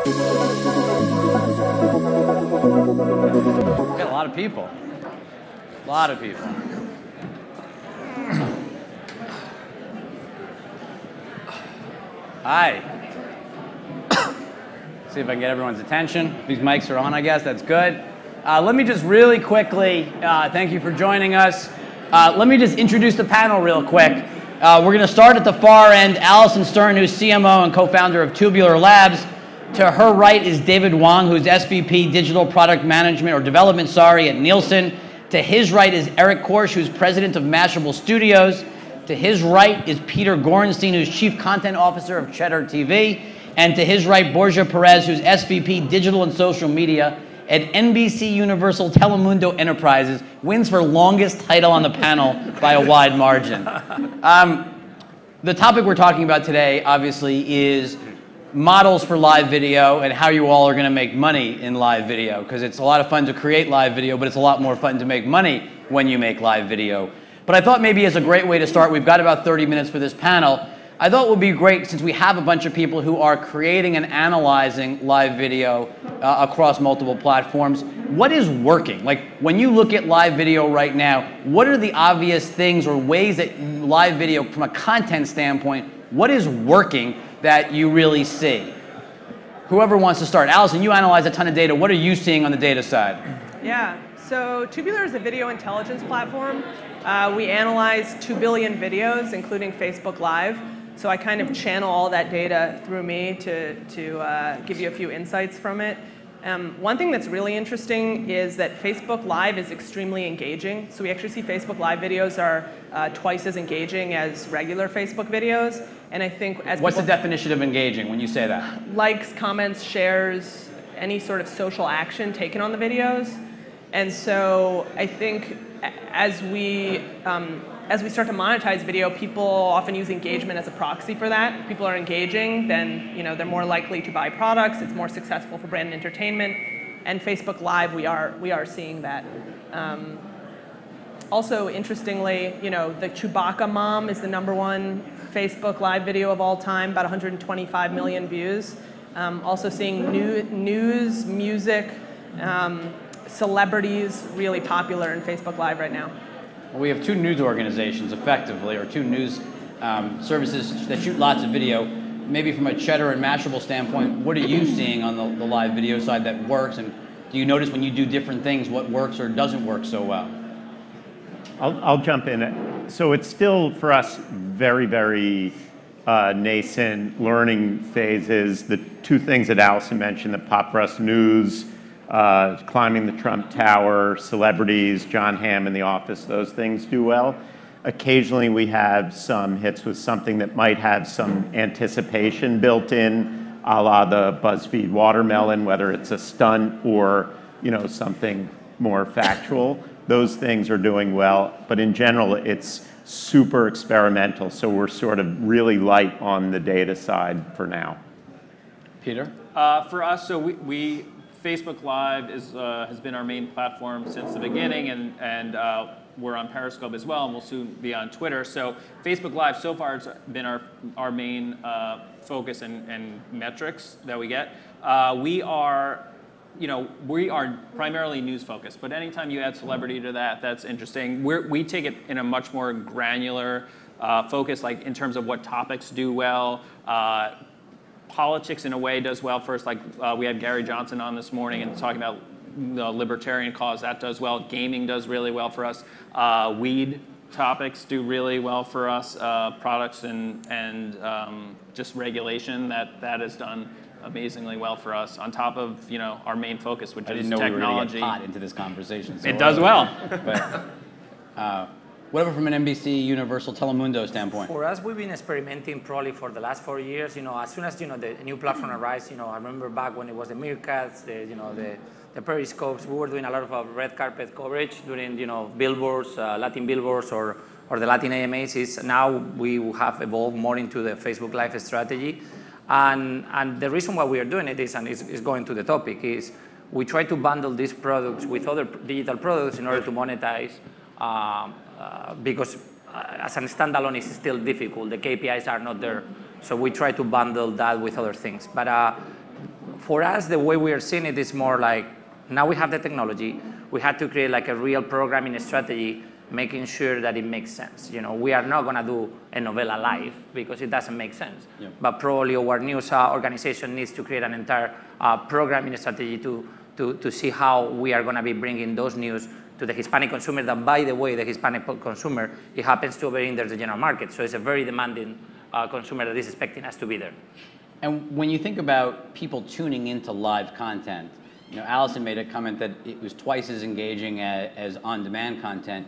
Got a lot of people. A lot of people. Hi. See if I can get everyone's attention. These mics are on, I guess. That's good. Uh, let me just really quickly, uh, thank you for joining us. Uh, let me just introduce the panel real quick. Uh, we're going to start at the far end. Allison Stern, who's CMO and co-founder of Tubular Labs. To her right is David Wong, who's SVP Digital Product Management or Development, sorry, at Nielsen. To his right is Eric Korsh, who's president of Mashable Studios. To his right is Peter Gorenstein, who's chief content officer of Cheddar TV. And to his right, Borja Perez, who's SVP Digital and Social Media at NBC Universal Telemundo Enterprises, wins for longest title on the panel by a wide margin. Um, the topic we're talking about today, obviously, is models for live video and how you all are going to make money in live video because it's a lot of fun to create live video, but it's a lot more fun to make money when you make live video. But I thought maybe as a great way to start, we've got about 30 minutes for this panel. I thought it would be great since we have a bunch of people who are creating and analyzing live video uh, across multiple platforms. What is working? Like when you look at live video right now, what are the obvious things or ways that live video, from a content standpoint, what is working that you really see? Whoever wants to start. Allison, you analyze a ton of data. What are you seeing on the data side? Yeah, so Tubular is a video intelligence platform. Uh, we analyze 2 billion videos, including Facebook Live. So I kind of channel all that data through me to, to uh, give you a few insights from it. Um, one thing that's really interesting is that Facebook Live is extremely engaging. So we actually see Facebook Live videos are uh, twice as engaging as regular Facebook videos. And I think as What's the definition of engaging when you say that? Likes, comments, shares, any sort of social action taken on the videos. And so I think as we um, as we start to monetize video, people often use engagement as a proxy for that. If people are engaging, then you know, they're more likely to buy products. It's more successful for brand and entertainment. And Facebook Live, we are, we are seeing that. Um, also, interestingly, you know, the Chewbacca mom is the number one Facebook Live video of all time, about 125 million views. Um, also seeing new, news, music, um, celebrities really popular in Facebook Live right now. We have two news organizations, effectively, or two news um, services that shoot lots of video. Maybe from a Cheddar and Mashable standpoint, what are you seeing on the, the live video side that works? And do you notice when you do different things what works or doesn't work so well? I'll, I'll jump in. So it's still, for us, very, very uh, nascent learning phases. The two things that Allison mentioned, the pop for us news, climbing the Trump Tower, celebrities, Jon Hamm in the office, those things do well. Occasionally we have some hits with something that might have some anticipation built in, a la the BuzzFeed watermelon, whether it's a stunt or you know something more factual. Those things are doing well, but in general, it's super experimental. So we're sort of really light on the data side for now. Peter? Uh, for us, so we, we Facebook Live is, uh, has been our main platform since the beginning, and, and uh, we're on Periscope as well, and we'll soon be on Twitter. So Facebook Live so far has been our, our main uh, focus and, and metrics that we get. Uh, we are, you know, we are primarily news focused, but anytime you add celebrity to that, that's interesting. We're, we take it in a much more granular uh, focus, like in terms of what topics do well, uh, politics in a way does well for us. Like uh, we had Gary Johnson on this morning and talking about the libertarian cause that does well. Gaming does really well for us. Uh, weed topics do really well for us. Uh, products and and um, just regulation that that has done amazingly well for us. On top of you know our main focus, which I is technology. we into this conversation. So it does well. but, uh, whatever from an NBC Universal Telemundo standpoint? For us, we've been experimenting probably for the last four years. You know, as soon as you know the new platform arrives, you know, I remember back when it was the Meerkats, the you know the the Periscopes. We were doing a lot of uh, red carpet coverage during you know billboards, uh, Latin billboards, or or the Latin AMAs. Is now we have evolved more into the Facebook Live strategy, and and the reason why we are doing it is and is, is going to the topic is we try to bundle these products with other digital products in order to monetize. Um, uh, because uh, as a standalone it's still difficult. The KPIs are not there. So we try to bundle that with other things. But uh, for us, the way we are seeing it is more like now we have the technology. We had to create like a real programming strategy, making sure that it makes sense. You know, we are not gonna do a novella live because it doesn't make sense. Yep. But probably our news uh, organization needs to create an entire uh, programming strategy to, to, to see how we are gonna be bringing those news to the Hispanic consumer. That, by the way, the Hispanic consumer, it happens to be in the general market, so it's a very demanding uh, consumer that is expecting us to be there. And when you think about people tuning into live content, you know, Allison made a comment that it was twice as engaging as, as on-demand content,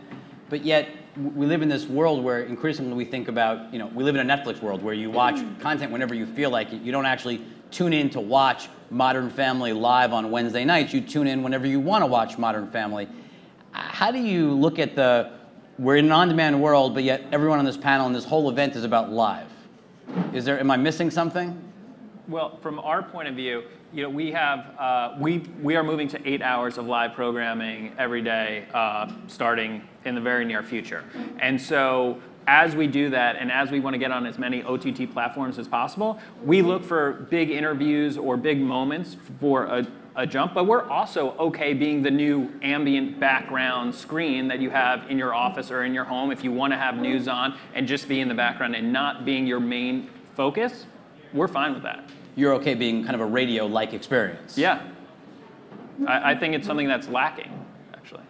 but yet we live in this world where increasingly we think about, you know, we live in a Netflix world where you watch content whenever you feel like it. You don't actually tune in to watch Modern Family live on Wednesday nights. You tune in whenever you want to watch Modern Family. How do you look at the, we're in an on-demand world, but yet everyone on this panel and this whole event is about live? Is there, am I missing something? Well, from our point of view, you know, we have uh, we we are moving to eight hours of live programming every day, uh, starting in the very near future. And so, as we do that, and as we want to get on as many OTT platforms as possible, we look for big interviews or big moments for a, a jump. But we're also okay being the new ambient background screen that you have in your office or in your home if you want to have news on and just be in the background and not being your main focus. We're fine with that. You're okay being kind of a radio-like experience? Yeah. I, I think it's something that's lacking, actually.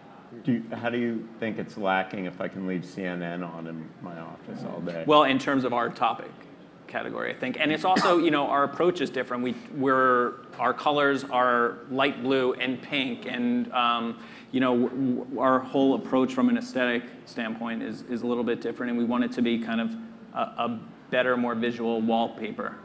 Do you, how do you think it's lacking if I can leave CNN on in my office all day? Well, in terms of our topic category, I think. And it's also, you know, our approach is different. We, we're, our colors are light blue and pink, and, um, you know, our whole approach from an aesthetic standpoint is, is a little bit different, and we want it to be kind of a, a better, more visual wallpaper.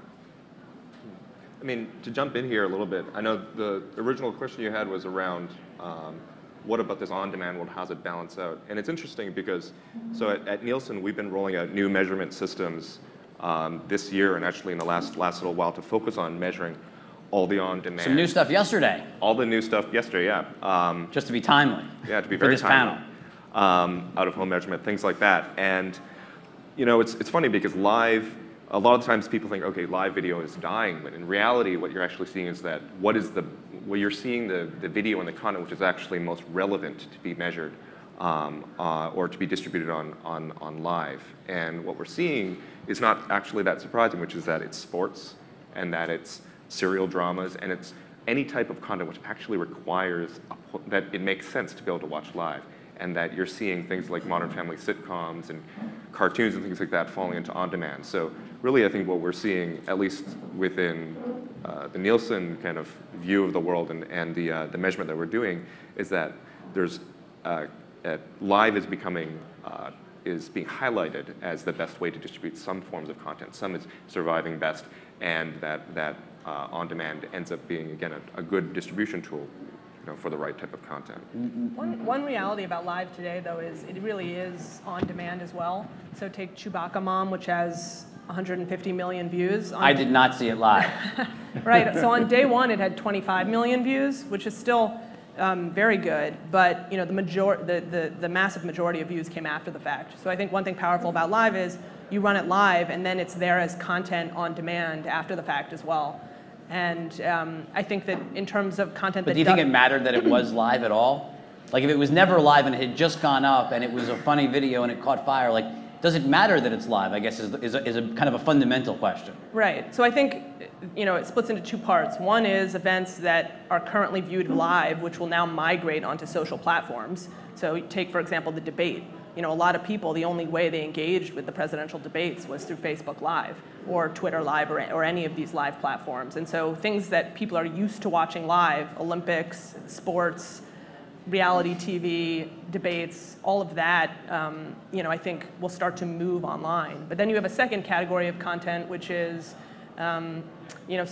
I mean, to jump in here a little bit, I know the original question you had was around um, what about this on-demand world, how's it balance out? And it's interesting because, so at, at Nielsen, we've been rolling out new measurement systems um, this year and actually in the last, last little while to focus on measuring all the on-demand. Some new stuff yesterday, All the new stuff yesterday, yeah. Um, just to be timely. yeah, to be for this timely. panel. Um, out of home measurement, things like that. And you know, it's it's funny because live, a lot of times people think, okay, live video is dying, but in reality, what you're actually seeing is that what is the what you're seeing the the video and the content which is actually most relevant to be measured. Um, uh, or to be distributed on, on, on live. And what we're seeing is not actually that surprising, which is that it's sports and that it's serial dramas and it's any type of content which actually requires a, that it makes sense to be able to watch live and that you're seeing things like modern family sitcoms and cartoons and things like that falling into on demand. So really i think what we're seeing at least within uh, the nielsen kind of view of the world and, and the, uh, the measurement that we're doing is that there's uh, live is becoming uh, is being highlighted as the best way to distribute some forms of content. Some is surviving best, and that that uh, on demand ends up being again a, a good distribution tool, you know, for the right type of content. One, one reality about live today, though, is it really is on demand as well. So take Chewbacca Mom, which has 150 million views. On I did not see it live. Right. So on day one, it had 25 million views, which is still um, very good. But you know, the major, the, the the massive majority of views came after the fact. So I think one thing powerful about live is you run it live, and then it's there as content on demand after the fact as well. And um, I think that in terms of content But that do you think it mattered that it was live at all? Like if it was never live and it had just gone up and it was a funny video and it caught fire, like does it matter that it's live? I guess is, is, a, is a kind of a fundamental question. Right. So I think, you know, it splits into two parts. One is events that are currently viewed live, which will now migrate onto social platforms. So take, for example, the debate. You know, a lot of people, the only way they engaged with the presidential debates was through Facebook Live or Twitter Live or, or any of these live platforms. And so things that people are used to watching live, Olympics, sports, reality TV, debates, all of that, um, you know, I think will start to move online. But then you have a second category of content, which is, um, you know,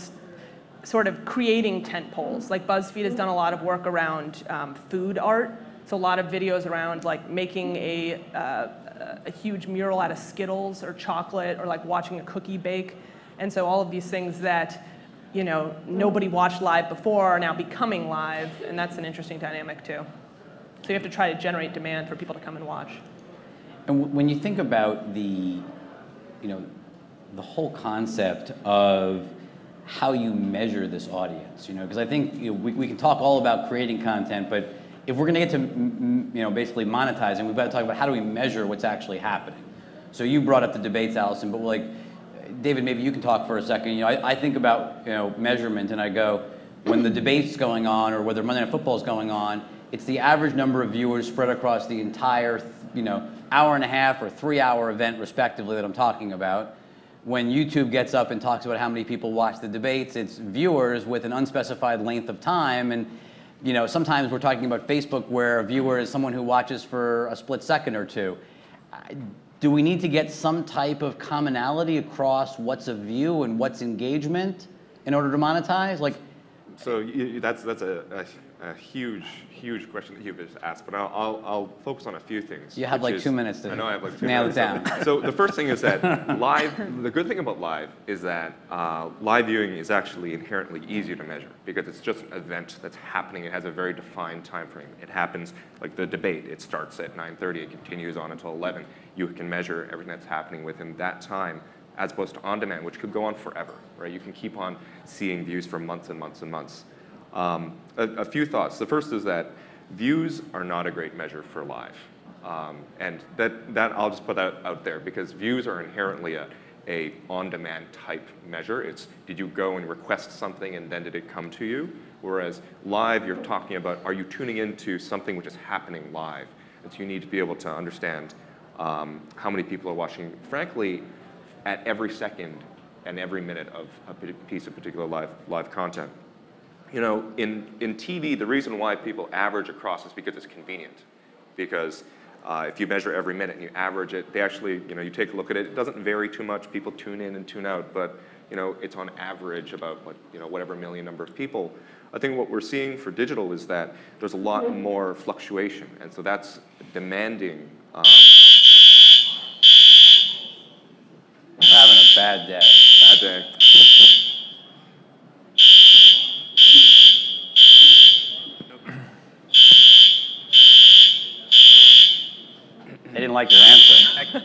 sort of creating tent poles. Like BuzzFeed has done a lot of work around um, food art. So a lot of videos around like making a, uh, a huge mural out of Skittles or chocolate or like watching a cookie bake. And so all of these things that you know, nobody watched live before are now becoming live, and that's an interesting dynamic too. So you have to try to generate demand for people to come and watch. And when you think about the, you know, the whole concept of how you measure this audience, you know, because I think you know, we, we can talk all about creating content, but if we're going to get to you know basically monetizing, we've got to talk about how do we measure what's actually happening. So you brought up the debates, Allison, but like David, maybe you can talk for a second. You know, I, I think about you know measurement, and I go when the debate's going on or whether Monday Night Football is going on, it's the average number of viewers spread across the entire you know hour and a half or three hour event, respectively, that I'm talking about when YouTube gets up and talks about how many people watch the debates, it's viewers with an unspecified length of time. And you know, sometimes we're talking about Facebook where a viewer is someone who watches for a split second or two. Do we need to get some type of commonality across what's a view and what's engagement in order to monetize? Like, so you, that's that's a, a, a, huge huge question that you've just asked, but I'll, I'll, I'll focus on a few things. You have like is, two minutes to I know I have like two nail minutes. it down. So the first thing is that live. The good thing about live is that uh, live viewing is actually inherently easier to measure because it's just an event that's happening. It has a very defined time frame. It happens like the debate. It starts at 9:30. It continues on until 11. You can measure everything that's happening within that time as opposed to on demand, which could go on forever, right? You can keep on seeing views for months and months and months. Um, a, a, few thoughts. The first is that views are not a great measure for live. Um, and that, that I'll just put that out there because views are inherently a, a on-demand type measure. It's did you go and request something and then did it come to you? Whereas live, you're talking about are you tuning into something which is happening live? And so you need to be able to understand um, how many people are watching. Frankly, at every second and every minute of a piece of particular live, live content. You know, in, in TV, the reason why people average across is because it's convenient. Because uh, if you measure every minute and you average it, they actually, you know, you take a look at it, it doesn't vary too much. People tune in and tune out, but, you know, it's on average about, what, you know, whatever million number of people. I think what we're seeing for digital is that there's a lot more fluctuation, and so that's demanding um, I'm having a bad day. Bad day. like your answer.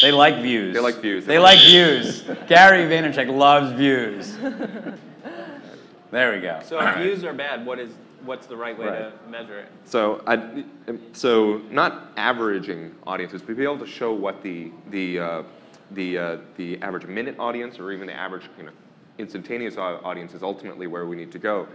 they like views. They like views. They, they like views. Gary Vaynerchuk loves views. There we go. So if views are bad, what is what's the right way right. to measure it? So, I, so not averaging audiences, but be able to show what the the uh, the uh, the average minute audience or even the average you know instantaneous audience is ultimately where we need to go.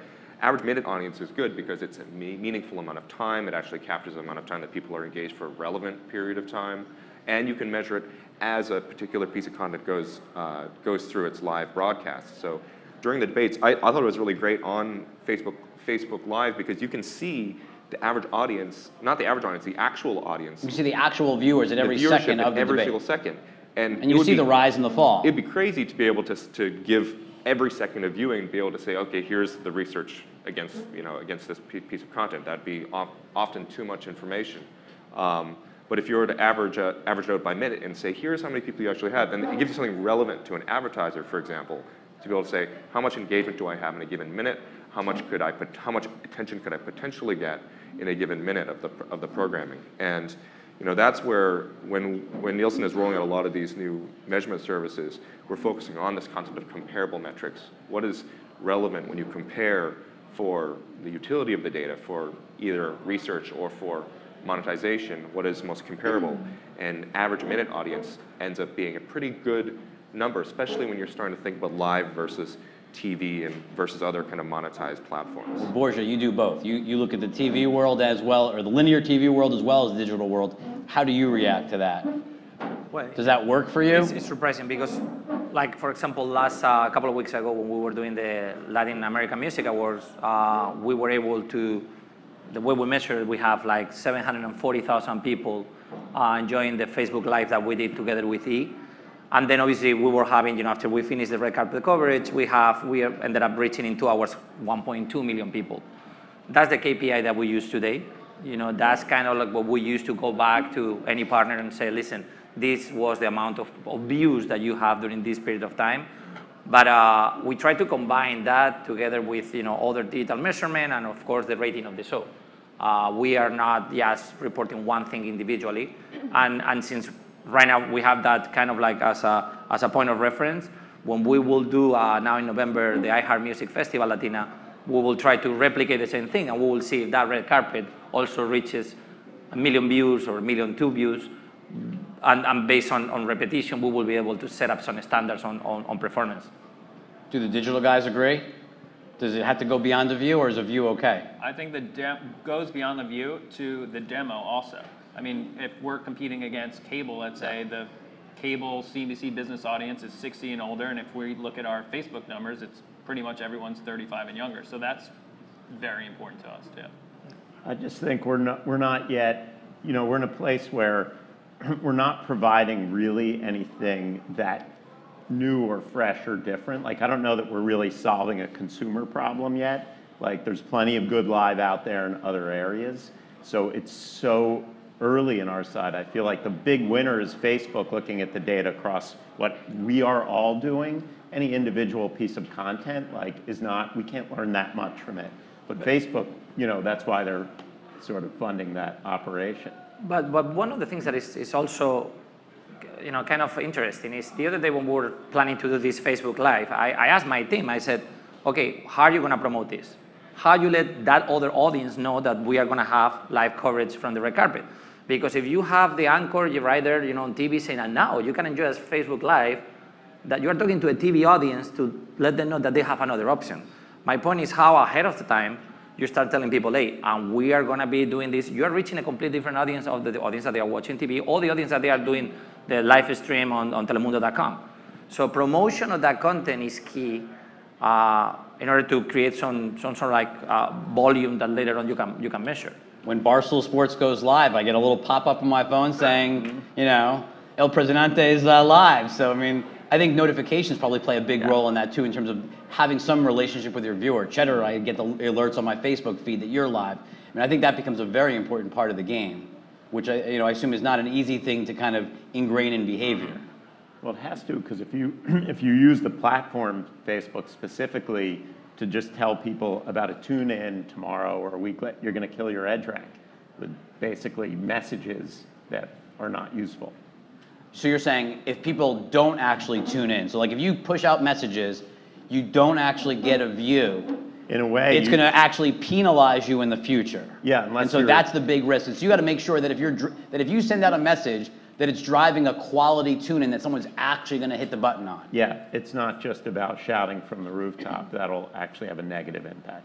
Average minute audience is good because it's a meaningful amount of time. It actually captures the amount of time that people are engaged for a relevant period of time, and you can measure it as a particular piece of content goes uh, goes through its live broadcast. So during the debates, I, I thought it was really great on Facebook Facebook Live because you can see the average audience, not the average audience, the actual audience. You see the actual viewers at every second of the every debate. single second. And, and you see be, the rise and the fall. It'd be crazy to be able to, to give every second of viewing, be able to say, okay, here's the research against, you know, against this piece of content. That'd be often too much information. Um, but if you were to average, uh, average it out by minute and say, here's how many people you actually have, then it gives you something relevant to an advertiser, for example, to be able to say, how much engagement do I have in a given minute? how much could I put, how much attention could I potentially get in a given minute of the, of the programming? And you know, that's where, when, when Nielsen is rolling out a lot of these new measurement services, we're focusing on this concept of comparable metrics. What is relevant when you compare for the utility of the data for either research or for monetization, what is most comparable? And average minute audience ends up being a pretty good number, especially when you're starting to think about live versus TV and versus other kind of monetized platforms? Well, Borja, you do both. You, you look at the TV world as well, or the linear TV world as well as the digital world. How do you react to that? Well, Does that work for you? It's, it's surprising because, like for example, last uh, couple of weeks ago when we were doing the Latin American Music Awards, uh, we were able to, the way we measured, we have like 740,000 people uh, enjoying the Facebook Live that we did together with E. And then obviously we were having, you know, after we finished the red carpet coverage, we have, we ended up reaching in two hours 1.2 million people. That's the KPI that we use today. You know, that's kind of like what we used to go back to any partner and say, listen, this was the amount of, views that you have during this period of time. But uh, we try to combine that together with, you know, other digital measurement and of course the rating of the show. Uh, we are not just reporting one thing individually. And, and since right now we have that kind of like as a, as a point of reference. When we will do uh, now in November the iHeart Music Festival Latina, we will try to replicate the same thing, and we will see if that red carpet also reaches a million views or a million two views. And, and based on, on repetition, we will be able to set up some standards on, on, on performance. Do the digital guys agree? Does it have to go beyond the view, or is a view okay? I think the dem- goes beyond the view to the demo also. I mean, if we're competing against cable, let's say the cable CNBC business audience is 60 and older, and if we look at our Facebook numbers, it's pretty much everyone's 35 and younger. So that's very important to us too. I just think we're not, we're not yet, you know, we're in a place where we're not providing really anything that new or fresh or different. Like, I don't know that we're really solving a consumer problem yet. Like, there's plenty of good live out there in other areas. So it's so early in our side. I feel like the big winner is Facebook looking at the data across what we are all doing. Any individual piece of content, like, is not, we can't learn that much from it. But Facebook, you know, that's why they're sort of funding that operation. But, but one of the things that is, is also you know, kind of interesting is the other day when we were planning to do this Facebook Live, I, I asked my team, I said, okay, how are you going to promote this? How you let that other audience know that we are going to have live coverage from the red carpet? Because if you have the anchor, you're right there, you know, on TV saying, and now you can enjoy as Facebook Live, that you're talking to a TV audience to let them know that they have another option. My point is how ahead of the time you start telling people, hey, and we are going to be doing this. You're reaching a completely different audience of the, the audience that they are watching TV, or the audience that they are doing the live stream on, on telemundo.com. So promotion of that content is key uh, in order to create some, some sort of like uh, volume that later on you can, you can measure. When Barstool Sports goes live, I get a little pop up on my phone saying, you know, El Presidente is uh, live. So, I mean, I think notifications probably play a big role in that too, in terms of having some relationship with your viewer. Cheddar, I get the alerts on my Facebook feed that you're live. I mean, I think that becomes a very important part of the game, which I, you know, I assume is not an easy thing to kind of ingrain in behavior. Well, it has to, because if you, if you use the platform, Facebook specifically, to just tell people about a tune in tomorrow or a week later, you're going to kill your edge rank with basically messages that are not useful. So you're saying if people don't actually tune in, so like if you push out messages, you don't actually get a view, In a way, it's you- going to actually penalize you in the future. Yeah, unless And so you're- that's the big risk. And so you got to make sure that if you're that if you send out a message that it's driving a quality tune in that someone's actually going to hit the button on. Yeah, it's not just about shouting from the rooftop. That'll actually have a negative impact.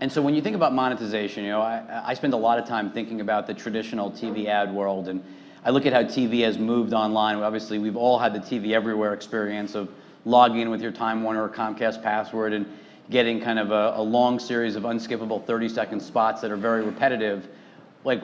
And so when you think about monetization, you know, I, I spend a lot of time thinking about the traditional TV ad world, and I look at how TV has moved online. Obviously, we've all had the TV everywhere experience of logging in with your Time Warner or Comcast password and getting kind of a, a long series of unskippable 30-second spots that are very repetitive. Like,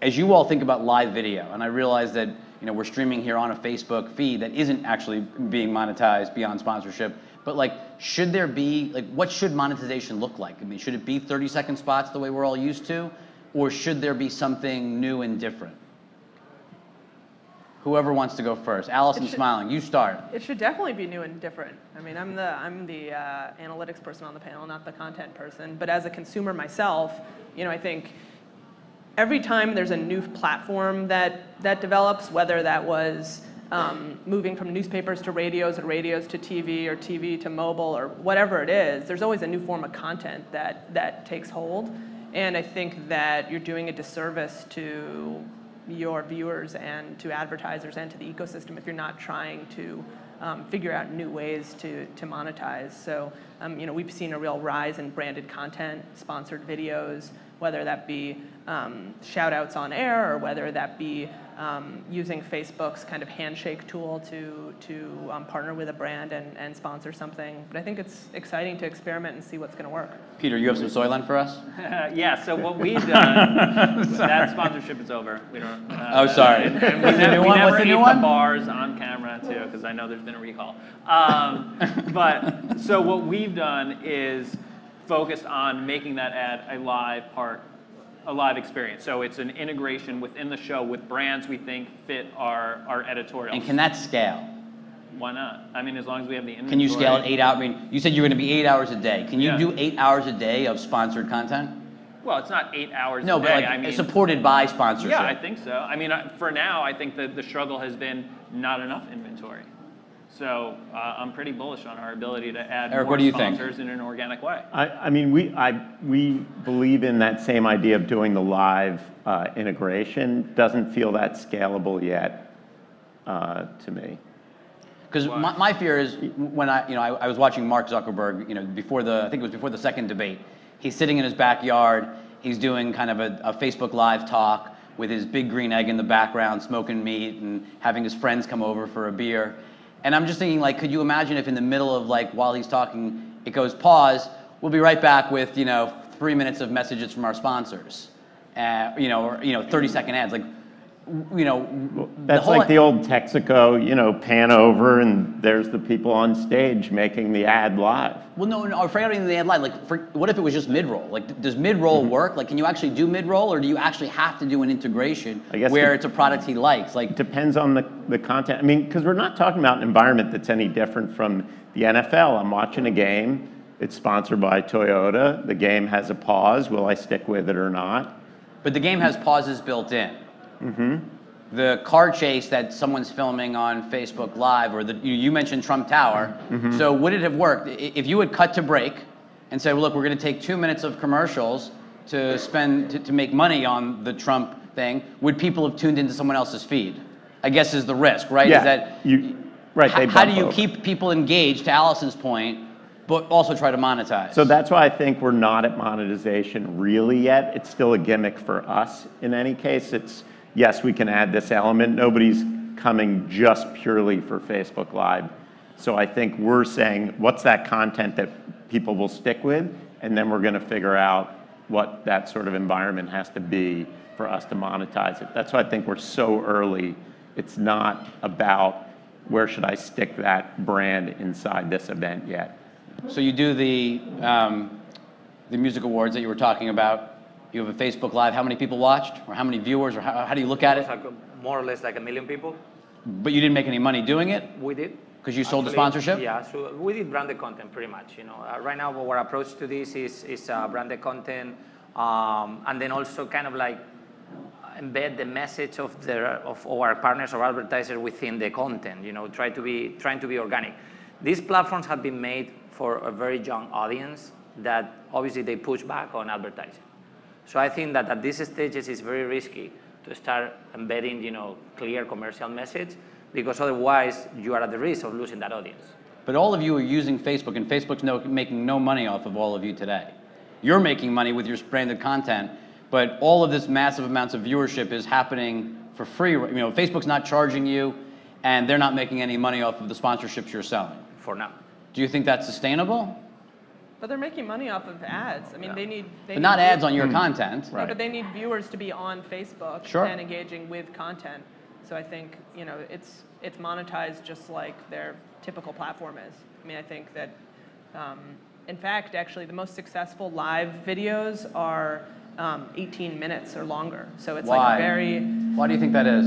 as you all think about live video, and I realize that you know we're streaming here on a Facebook feed that isn't actually being monetized beyond sponsorship, but like, should there be like, what should monetization look like? I mean, should it be 30-second spots the way we're all used to, or should there be something new and different? Whoever wants to go first. Allison should- smiling. You start. It should definitely be new and different. I mean, I'm the I'm the uh, analytics person on the panel, not the content person. But as a consumer myself, you know, I think every time there's a new platform that that develops, whether that was um, moving from newspapers to radios or radios to TV or TV to mobile or whatever it is, there's always a new form of content that that takes hold. And I think that you're doing a disservice to your viewers and to advertisers and to the ecosystem if you're not trying to um, figure out new ways to, to monetize. So, um, you know, we've seen a real rise in branded content, sponsored videos, whether that be um, shout outs on air or whether that be um, using Facebook's kind of handshake tool to, to um, partner with a brand and, and sponsor something. But I think it's exciting to experiment and see what's going to work. Peter, you have some Soylent for us? yeah, so what we've done, that sponsorship is over. We don't. Uh, Oh, sorry. And, and we, What's the never, new we one? never What's the ate bars on camera too, because I know there's been a recall. Um, but so what we've done is focused on making that ad a live part, a live experience. So it's an integration within the show with brands we think fit our our editorial. And can that scale? Why not? I mean, as long as we have the inventory. Can you scale it eight hours? I mean, you said you're going to be eight hours a day. Can you Yeah. do eight hours a day of sponsored content? Well, it's not eight hours. No, a but like I mean, supported by sponsorship. Yeah, I think so. I mean, for now, I think that the struggle has been not enough inventory. So uh, I'm pretty bullish on our ability to add Eric, more what do you think? sponsors in an organic way. I, I mean, we, I, we believe in that same idea of doing the live uh, integration. Doesn't feel that scalable yet uh, to me. Because my, my fear is when I, you know, I, I was watching Mark Zuckerberg, you know, before the, I think it was before the second debate. He's sitting in his backyard. He's doing kind of a, a Facebook Live talk with his big green egg in the background, smoking meat and having his friends come over for a beer. And I'm just thinking, like, could you imagine if in the middle of like while he's talking, it goes pause. We'll be right back with you know three minutes of messages from our sponsors, uh, you know, or you know 30 second ads, like, you know. the That's whole- like the old Texaco, you know, pan over and there's the people on stage making the ad live. Well, no, no, I'm forgetting the ad line. Like, for, what if it was just mid-roll? Like, does mid-roll Mm-hmm. work? Like, can you actually do mid-roll, or do you actually have to do an integration I guess where it- it's a product he likes? Like, Depends on the, the content. I mean, because we're not talking about an environment that's any different from the NFL. I'm watching a game. It's sponsored by Toyota. The game has a pause. Will I stick with it or not? but the game has pauses built in. Mm-hmm. The car chase that someone's filming on Facebook Live, or the you, you mentioned Trump Tower. Mm-hmm. So would it have worked if you had cut to break and said, well, "Look, we're going to take two minutes of commercials to spend to, to make money on the Trump thing"? Would people have tuned into someone else's feed? I guess is the risk, right? Yeah, Is that you- right, How, they how do you over. keep people engaged? To Allison's point, but also try to monetize. So that's why I think we're not at monetization really yet. It's still a gimmick for us in any case. It's, yes, we can add this element. Nobody's coming just purely for Facebook Live. So I think we're saying, what's that content that people will stick with? And then we're going to figure out what that sort of environment has to be for us to monetize it. That's why I think we're so early. It's not about where should I stick that brand inside this event yet. So you do the um, the music awards that you were talking about. You have a Facebook Live. How many people watched, or how many viewers, or how, how do you look at it? like more or less like a million people. But you didn't make any money doing it. We did. Because you sold the sponsorship? Yeah, so we did branded content pretty much. You know, uh, right now our approach to this is is uh, branded content, um, and then also kind of like embed the message of the of our partners or advertisers within the content. You know, try to be trying to be organic. These platforms have been made for a very young audience that obviously they push back on advertising. So I think that at these stages it's very risky to start embedding, you know, clear commercial message because otherwise you are at the risk of losing that audience. But all of you are using Facebook, and Facebook's no, making no money off of all of you today. You're making money with your branded content, but all of this massive amounts of viewership is happening for free. You know, Facebook's not charging you, and they're not making any money off of the sponsorships you're selling. For now. Do you think that's sustainable? But they're making money off of ads. I mean, they need. They But need not view- ads on your content. No, but they need viewers to be on Facebook Sure. and engaging with content. So I think you know it's it's monetized just like their typical platform is. I mean, I think that, um, in fact, actually, the most successful live videos are um, 18 minutes or longer. So it's Why? like very. Why do you think that is?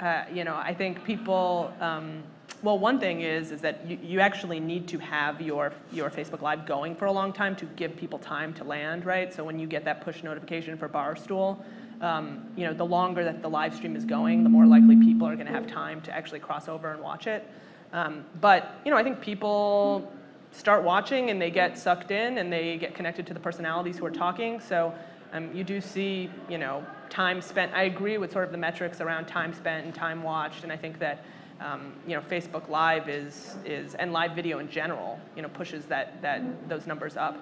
uh, you know, I think people. Um, well, one thing is is that you, you actually need to have your your Facebook Live going for a long time to give people time to land, right? So when you get that push notification for Barstool, um, you know, the longer that the live stream is going, the more likely people are going to have time to actually cross over and watch it. Um, but you know, I think people start watching and they get sucked in and they get connected to the personalities who are talking. So um, you do see, you know, time spent. I agree with sort of the metrics around time spent and time watched, and I think that, um, you know, Facebook Live is is and live video in general, you know, pushes that that those numbers up.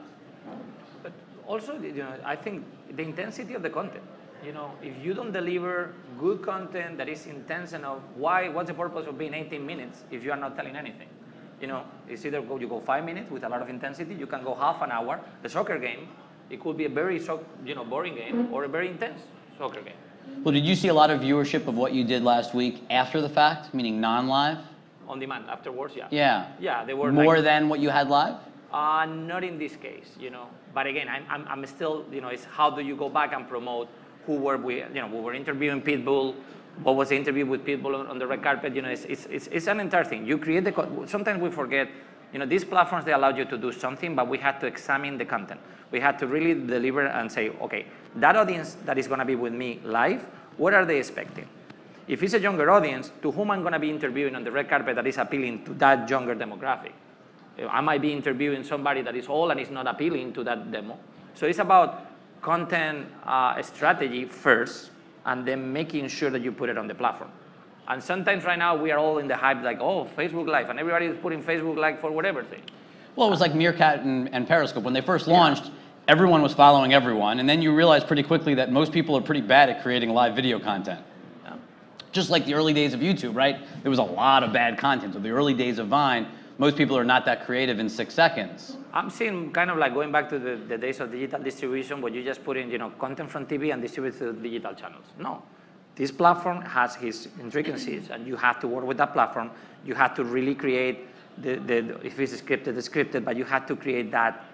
But also, you know, I think the intensity of the content. You know, if you don't deliver good content that is intense enough, why? What's the purpose of being 18 minutes if you are not telling anything? You know, it's either go, you go five minutes with a lot of intensity, you can go half an hour. The soccer game, it could be a very, you know, boring game or a very intense soccer game. Well, did you see a lot of viewership of what you did last week after the fact, meaning non-live? On demand afterwards, yeah. Yeah. Yeah, they were More like, than what you had live? Uh, not in this case, you know. But again, I'm, I'm, I'm still, you know, it's how do you go back and promote who were we, you know, we were interviewing Pitbull, what was the interview with Pitbull on, on the red carpet, you know, it's, it's, it's, it's an entire thing. You create the, sometimes we forget, you know, these platforms, they allowed you to do something, but we had to examine the content. We had to really deliver and say, okay, that audience that is going to be with me live, what are they expecting? if it's a younger audience, to whom I'm gonna be interviewing on the red carpet that is appealing to that younger demographic? I might be interviewing somebody that is old and is not appealing to that demo. So it's about content uh, strategy first, and then making sure that you put it on the platform. And sometimes right now we are all in the hype like, oh, Facebook Live, and everybody is putting Facebook Live for whatever thing. Well, it was like Meerkat and, and Periscope. When they first launched, everyone was following everyone, and then you realize pretty quickly that most people are pretty bad at creating live video content. Just like the early days of YouTube, right? There was a lot of bad content. So the early days of Vine, most people are not that creative in six seconds. I'm seeing kind of like going back to the, the days of digital distribution where you just put in, you know, content from TV and distribute to digital channels. No. This platform has its intricacies and you have to work with that platform. You have to really create the, the if it's scripted, it's scripted, but you have to create that,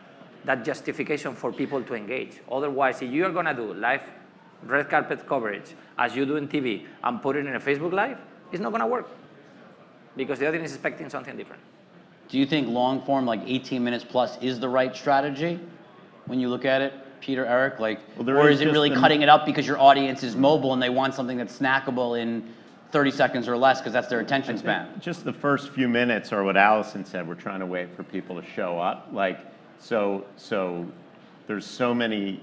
that justification for people to engage. Otherwise, if you're gonna do live red carpet coverage as you do in TV and put it in a Facebook Live, it's not gonna work because the audience is expecting something different. Do you think long form, like 18 minutes plus, is the right strategy when you look at it, Peter, Eric? Like, Well, there or is is it really cutting it up because your audience is mobile and they want something that's snackable in 30 seconds or less because that's their attention span? Just the first few minutes are what Allison said, we're trying to wait for people to show up. Like, so, so there's so many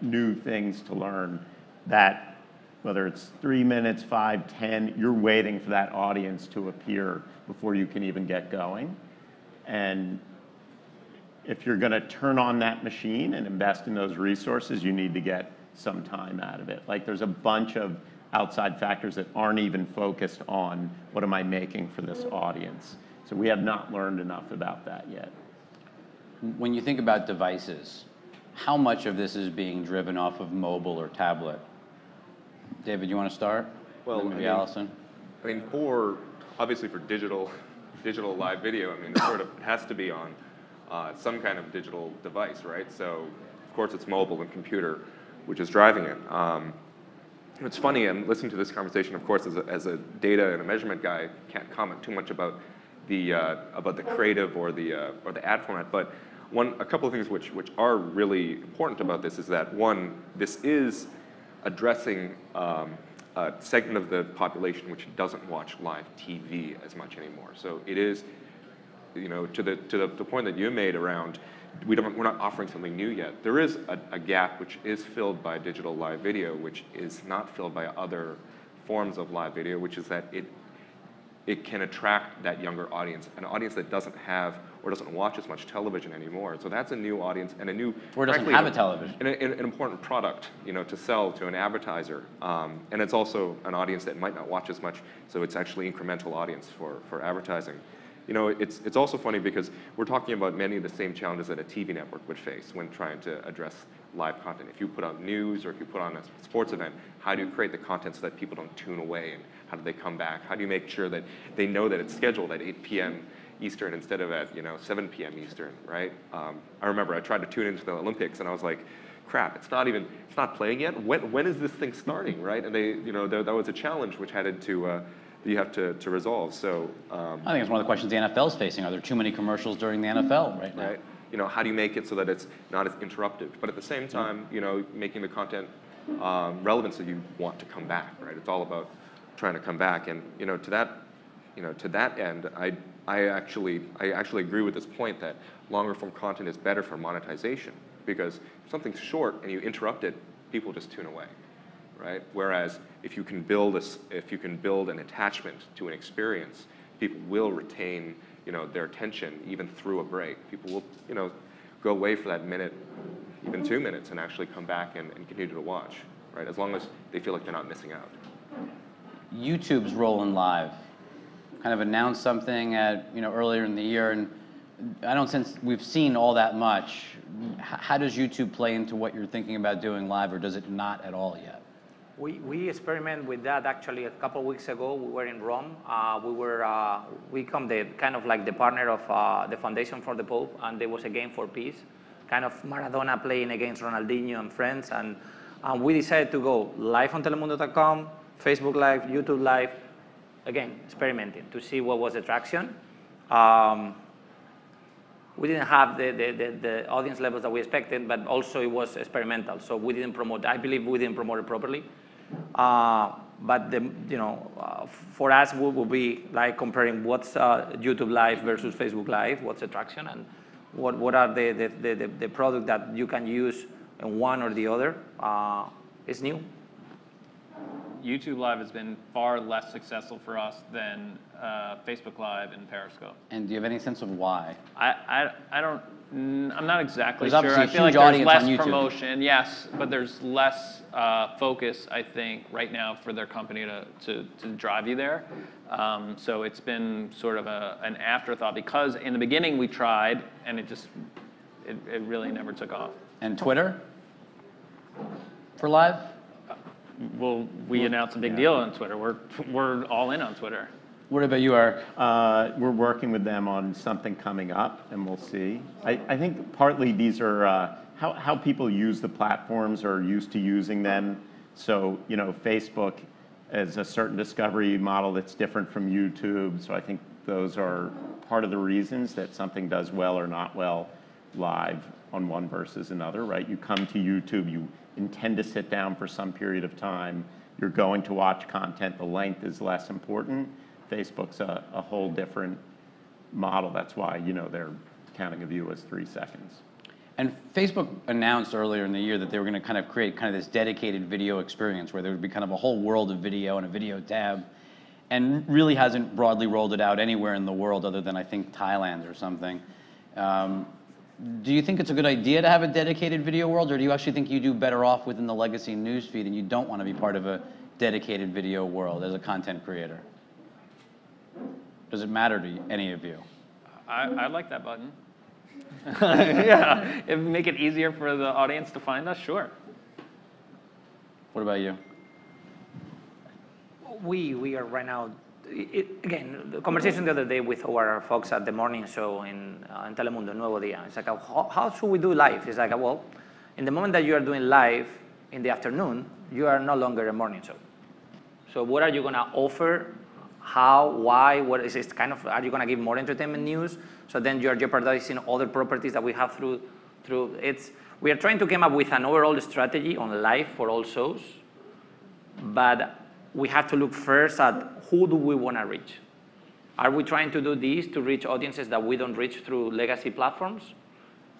new things to learn that whether it's three minutes, five, 10, you're waiting for that audience to appear before you can even get going. And if you're gonna turn on that machine and invest in those resources, you need to get some time out of it. Like, there's a bunch of outside factors that aren't even focused on what am I making for this audience. So we have not learned enough about that yet. When you think about devices, how much of this is being driven off of mobile or tablet? David, you want to start? Well, Then I maybe mean- Allison. I mean, for, obviously for digital, digital live video, I mean, it sort of has to be on uh, some kind of digital device, right? So, of course, it's mobile and computer, which is driving it. Um, it's funny, I'm listening to this conversation, of course, as a, as a data and a measurement guy, can't comment too much about the, uh, about the creative or the, uh, or the ad format, but one, a couple of things which, which are really important about this is that, one, this is addressing um, a segment of the population which doesn't watch live TV as much anymore. So it is, you know, to the to the, the point that you made around, we don't we're not offering something new yet. There is a, a gap which is filled by digital live video, which is not filled by other forms of live video, which is that it it can attract that younger audience, an audience that doesn't have or doesn't watch as much television anymore. So that's a new audience and a new, Or doesn't frankly, have a television. an, an, an important product, you know, to sell to an advertiser. Um, and it's also an audience that might not watch as much, so it's actually incremental audience for, for advertising. You know, it's, it's also funny because we're talking about many of the same challenges that a TV network would face when trying to address live content. If you put on news or if you put on a sports event, how do you create the content so that people don't tune away and how do they come back? How do you make sure that they know that it's scheduled at 8 p.m. Eastern instead of at, you know, 7 p.m. Eastern, right? Um, I remember I tried to tune into the Olympics and I was like, crap, it's not even, it's not playing yet. When, when is this thing starting, right? And they, you know, that, that was a challenge which had to, uh, you have to, to resolve. So, um, I think it's one of the questions the NFL is facing. Are there too many commercials during the NFL right now? right? You know, how do you make it so that it's not as interruptive, but at the same time, you know, making the content um, relevant so you want to come back, right? It's all about trying to come back, and you know, to that, you know, to that end, I, I actually, I actually agree with this point that longer form content is better for monetization because if something's short and you interrupt it, people just tune away, right? Whereas if you can build a, if you can build an attachment to an experience, people will retain, you know, their attention even through a break. People will, you know, go away for that minute, even two minutes, and actually come back and, and continue to watch, right? As long as they feel like they're not missing out. YouTube's rolling live. Kind of announced something at you know earlier in the year, and I don't sense we've seen all that much. How does YouTube play into what you're thinking about doing live, or does it not at all yet? We, we experiment with that actually a couple of weeks ago. We were in Rome. Uh, we were uh, we come the kind of like the partner of uh, the Foundation for the Pope, and there was a game for peace, kind of Maradona playing against Ronaldinho and friends, and and we decided to go live on Telemundo.com, Facebook Live, YouTube Live, again experimenting to see what was the traction. Um, we didn't have the, the, the, the audience levels that we expected, but also it was experimental. So we didn't promote, I believe we didn't promote it properly. Uh, but the, you know, uh, for us, we will be like comparing what's uh, YouTube Live versus Facebook Live, what's the traction, and what, what are the, the, the, the, the product that you can use in one or the other. Uh, it's new. YouTube Live has been far less successful for us than uh, Facebook Live and Periscope. And do you have any sense of why? I, I, I don't, I'm not exactly There's sure. obviously I feel like huge there's audience less YouTube. promotion, yes, but there's less uh, focus, I think, right now for their company to, to, to drive you there. Um, so it's been sort of a, an afterthought because in the beginning we tried and it just, it, it really never took off. And Twitter for live? Well, we announced a big deal on Twitter. We're, we're all in on Twitter. What about you, Eric? Uh, We're working with them on something coming up, and we'll see. I, I think partly these are uh, how, how people use the platforms or are used to using them. So, you know, Facebook is a certain discovery model that's different from YouTube. So I think those are part of the reasons that something does well or not well live on one versus another, right? You come to YouTube, you intend to sit down for some period of time, you're going to watch content, the length is less important. Facebook's a, whole different model. That's why, you know, they're counting a view as three seconds. And Facebook announced earlier in the year that they were going to kind of create kind of this dedicated video experience where there would be kind of a whole world of video and a video tab, and really hasn't broadly rolled it out anywhere in the world other than I think Thailand or something. Um, do you think it's a good idea to have a dedicated video world, or do you actually think you do better off within the legacy newsfeed and you don't want to be part of a dedicated video world as a content creator? Does it matter to any of you? I, I like that button. yeah, if make it easier for the audience to find us, sure. What about you? We, we are right now, it, again, the conversation the other day with our folks at the morning show in, uh, in Telemundo, Nuevo Dia. It's like, how, how should we do live? It's like, uh, well, in the moment that you are doing live in the afternoon, you are no longer a morning show. So what are you going to offer? How, why, what is it kind of, are you going to give more entertainment news? So then you're jeopardizing other properties that we have through, through it's, we are trying to come up with an overall strategy on live for all shows, but we have to look first at who do we want to reach. Are we trying to do this to reach audiences that we don't reach through legacy platforms?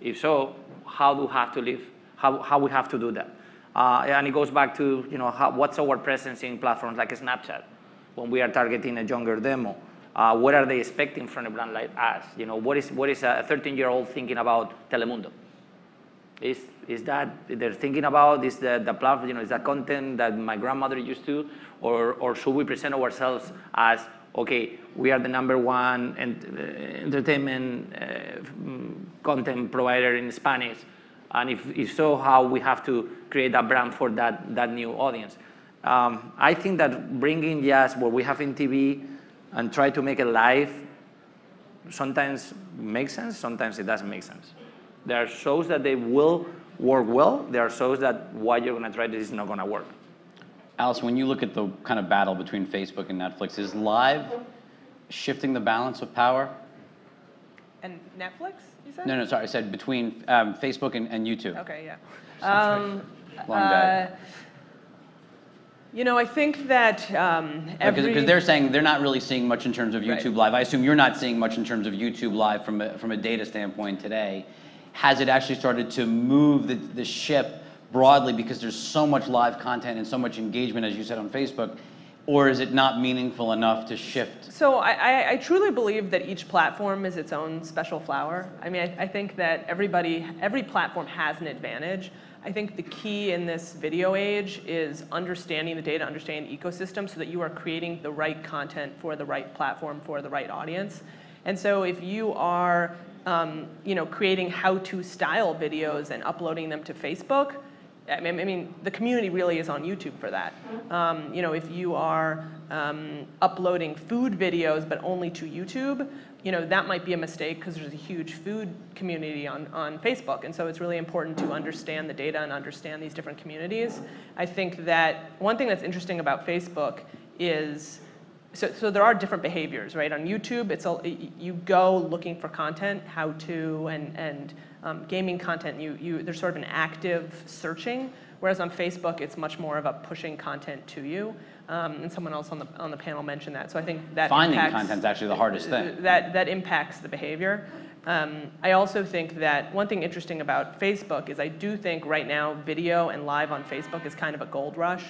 If so, how do we have to live? How, how we have to do that? Uh, and it goes back to you know how, what's our presence in platforms like Snapchat when we are targeting a younger demo. Uh, what are they expecting from a brand like us? You know, what is what is a 13-year-old thinking about Telemundo? Is is that they're thinking about is the the platform? You know, is that content that my grandmother used to, or or should we present ourselves as okay, we are the number one ent- uh, entertainment uh, content provider in Spanish, and if if so, how we have to create that brand for that that new audience? Um, I think that bringing just what we have in TV and try to make it live sometimes makes sense, sometimes it doesn't make sense. There are shows that they will work well. There are shows that what you're going to try this is not going to work. Alice, when you look at the kind of battle between Facebook and Netflix, is live shifting the balance of power? And Netflix, you said? No, no, sorry, I said between um, Facebook and, and YouTube. Okay, yeah. Um, Long day. uh, you know, I think that um, every Because they're saying they're not really seeing much in terms of Right. YouTube Live. I assume you're not seeing much in terms of YouTube Live from a, from a data standpoint today. Has it actually started to move the, the ship broadly because there's so much live content and so much engagement, as you said on Facebook? Or is it not meaningful enough to shift? So I, I, I truly believe that each platform is its own special flower. I mean, I, I think that everybody, every platform has an advantage. I think the key in this video age is understanding the data, understanding the ecosystem so that you are creating the right content for the right platform for the right audience. And so if you are um, you know, creating how-to style videos and uploading them to Facebook, I mean, I mean, the community really is on YouTube for that. Um, you know, if you are um, uploading food videos but only to YouTube, you know, that might be a mistake because there's a huge food community on, on Facebook. And so it's really important to understand the data and understand these different communities. I think that one thing that's interesting about Facebook is so, so there are different behaviors, right? On YouTube, it's a, you go looking for content, how to, and, and um, gaming content, you, you, there's sort of an active searching, whereas on Facebook, it's much more of a pushing content to you. Um, and someone else on the, on the panel mentioned that. So I think that Finding impacts, content's actually the hardest thing. That, that impacts the behavior. Um, I also think that one thing interesting about Facebook is I do think right now video and live on Facebook is kind of a gold rush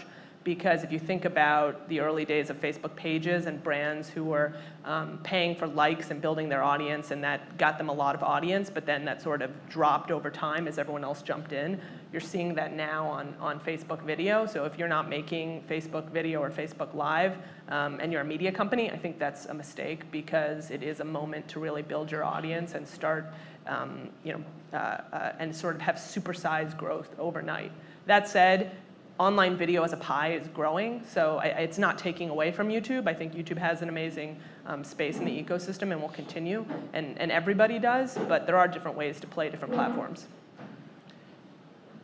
because if you think about the early days of Facebook pages and brands who were um, paying for likes and building their audience, and that got them a lot of audience, but then that sort of dropped over time as everyone else jumped in. You're seeing that now on, on Facebook video. So if you're not making Facebook video or Facebook Live um, and you're a media company, I think that's a mistake because it is a moment to really build your audience and start, um, you know, uh, uh, and sort of have supersized growth overnight. That said, online video as a pie is growing, so I, it's not taking away from YouTube. I think YouTube has an amazing um, space in the ecosystem and will continue, and, and everybody does, but there are different ways to play different platforms.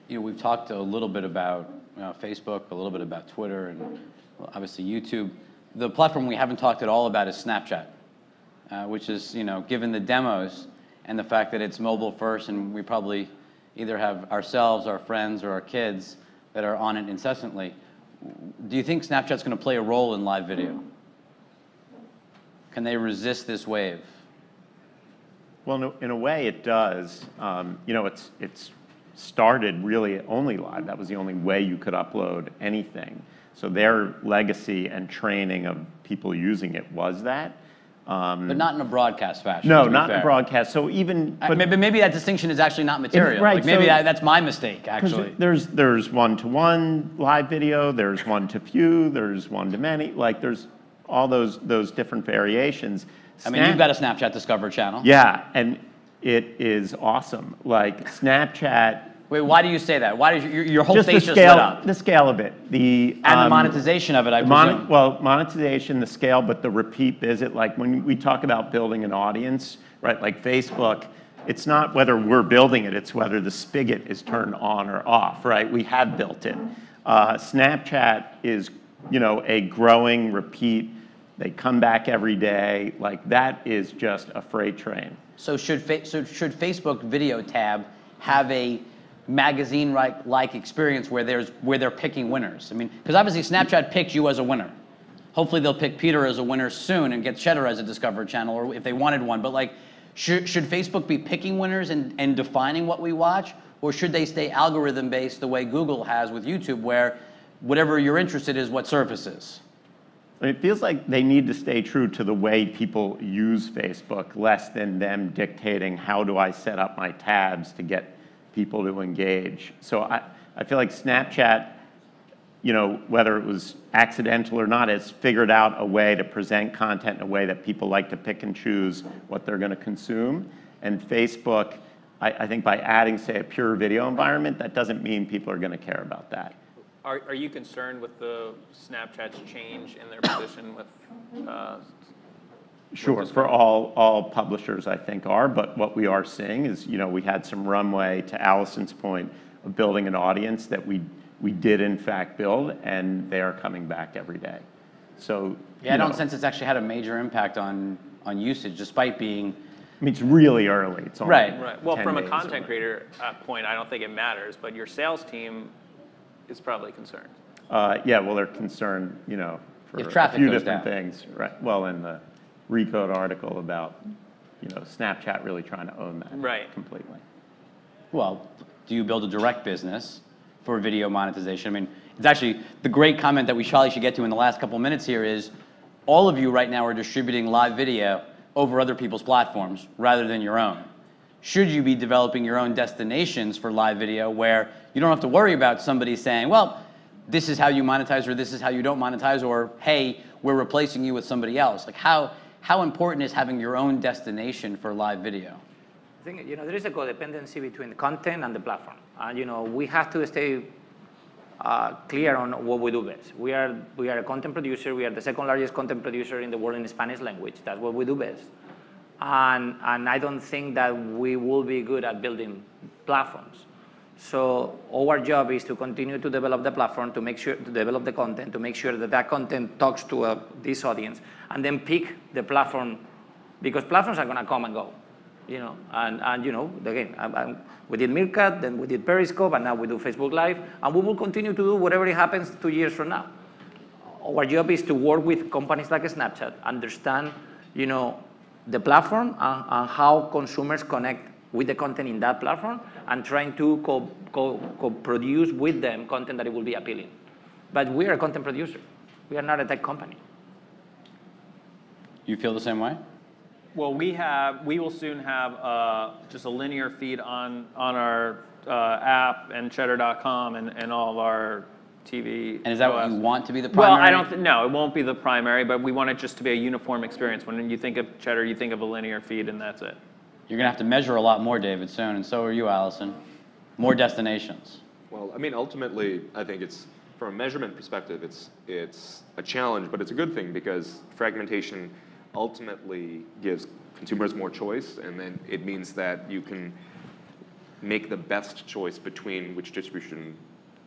You know, we've talked a little bit about know, Facebook, a little bit about Twitter, and obviously YouTube. The platform we haven't talked at all about is Snapchat, uh, which is, you know, given the demos and the fact that it's mobile first, and we probably either have ourselves, our friends, or our kids that are on it incessantly. Do you think Snapchat's going to play a role in live video? Can they resist this wave? Well, in a, way, it does. Um, you know, it's it's started really only live. That was the only way you could upload anything. So their legacy and training of people using it was that. Um, but not in a broadcast fashion. No, not in a broadcast. So even but maybe, maybe that distinction is actually not material. Right. Like maybe so, that, that's my mistake. Actually, there's there's one to one live video. There's one to few. There's one to many. Like there's all those those different variations. I mean, you've got a Snapchat Discover channel. Yeah, and it is awesome. Like Snapchat Wait, why do you say that? Why does your, your whole just face the scale, just lit up? The scale of it, the and um, the monetization of it, I presume. well, monetization, the scale, but the repeat visit. Like when we talk about building an audience, right? Like Facebook, it's not whether we're building it; it's whether the spigot is turned on or off, right? We have built it. Uh, Snapchat is, you know, a growing repeat. They come back every day. Like that is just a freight train. So should so should Facebook Video tab have a magazine-like experience where there's where they're picking winners. I mean, because obviously Snapchat picked you as a winner. Hopefully they'll pick Peter as a winner soon and get Cheddar as a Discover channel, or if they wanted one. But like, should, should Facebook be picking winners and, and defining what we watch, or should they stay algorithm-based the way Google has with YouTube, where whatever you're interested in is what surfaces? It feels like they need to stay true to the way people use Facebook, less than them dictating how do I set up my tabs to get people to engage. So I, I feel like Snapchat, you know, whether it was accidental or not, has figured out a way to present content in a way that people like to pick and choose what they're going to consume. And Facebook, I, I think by adding, say, a pure video environment, that doesn't mean people are going to care about that. Are, are you concerned with the Snapchat's change in their position with uh, Sure, for all, all publishers, I think are, but what we are seeing is, you know, we had some runway, to Allison's point, of building an audience that we, we did in fact build, and they are coming back every day. So, Yeah, I don't sense it's actually had a major impact on, on usage, despite being, I mean, it's really early. It's only Right. Right. Well, from a content creator uh, point, I don't think it matters, but your sales team is probably concerned. Uh, yeah, well, they're concerned, you know, for If a traffic few goes different down. things. Right, well, in the Recode article about, you know, Snapchat really trying to own that. Right. Completely. well, do you build a direct business for video monetization? I mean, it's actually the great comment that we probably should get to in the last couple of minutes here is all of you right now are distributing live video over other people's platforms rather than your own. Should you be developing your own destinations for live video where you don't have to worry about somebody saying, well, this is how you monetize or this is how you don't monetize or hey, we're replacing you with somebody else. Like how how important is having your own destination for live video? I think you know there is a codependency between the content and the platform. And you know we have to stay uh, clear on what we do best. We are we are a content producer. We are the second largest content producer in the world in Spanish language. That's what we do best. And and I don't think that we will be good at building platforms. So our job is to continue to develop the platform, to make sure to develop the content, to make sure that that content talks to uh, this audience, and then pick the platform because platforms are going to come and go, you know. And, and you know, again, I, I, we did Meerkat, then we did Periscope, and now we do Facebook Live, and we will continue to do whatever it happens two years from now. Our job is to work with companies like Snapchat, understand, you know, the platform and, and how consumers connect with the content in that platform, and trying to co, co, co-produce with them content that it will be appealing. But we are a content producer. We are not a tech company. You feel the same way? Well, we have, we will soon have uh, just a linear feed on, on our uh, app and cheddar.com and, and all of our TV. And is that what OS. you want to be the primary? Well, I don't, th- no, it won't be the primary, but we want it just to be a uniform experience. When you think of cheddar, you think of a linear feed and that's it. You're going to have to measure a lot more, David, soon, and so are you, Allison. More destinations. Well, I mean, ultimately, I think it's from a measurement perspective, it's it's a challenge, but it's a good thing because fragmentation ultimately gives consumers more choice, and then it means that you can make the best choice between which distribution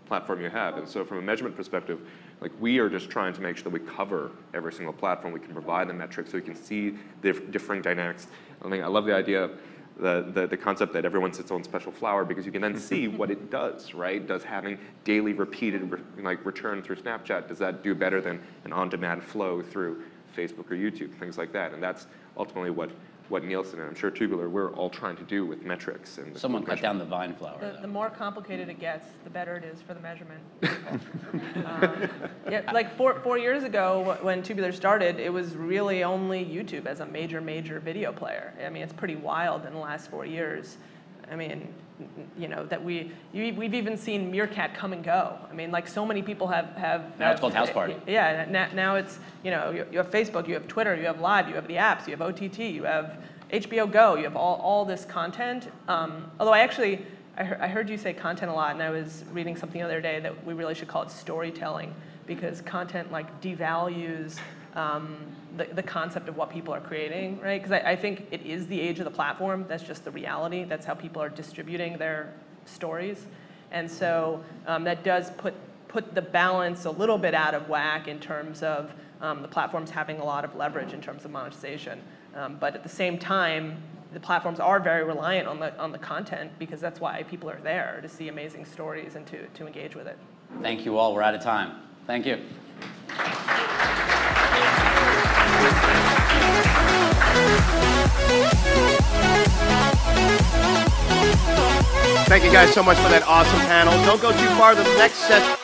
platform you have. And so from a measurement perspective, like we are just trying to make sure that we cover every single platform. We can provide the metrics so we can see the differing dynamics. I mean, I love the idea of the, the, the concept that everyone sits on special flower because you can then see what it does, right? Does having daily repeated re, like return through Snapchat, does that do better than an on-demand flow through Facebook or YouTube, things like that. And that's ultimately what, what Nielsen and I'm sure Tubular, we're all trying to do with metrics. And Someone cut down the vine flower. The, the more complicated it gets, the better it is for the measurement. um, yeah, like four, four years ago, when Tubular started, it was really only YouTube as a major, major video player. I mean, it's pretty wild in the last four years. I mean, n- n- you know, that we, you, we've even seen Meerkat come and go. I mean, like so many people have. have Now it's called Houseparty. Yeah, now, now it's, you know, you, you have Facebook, you have Twitter, you have Live, you have the apps, you have OTT, you have HBO Go, you have all, all this content. Um, although I actually, I, heard, I heard you say content a lot, and I was reading something the other day that we really should call it storytelling because content like devalues um, the, the concept of what people are creating, right? Because I, I think it is the age of the platform. That's just the reality. That's how people are distributing their stories. And so um, that does put, put the balance a little bit out of whack in terms of um, the platforms having a lot of leverage in terms of monetization. Um, but at the same time, the platforms are very reliant on the, on the content because that's why people are there to see amazing stories and to, to engage with it. Thank you all. We're out of time. Thank you. Thank you guys so much for that awesome panel. Don't go too far. The next set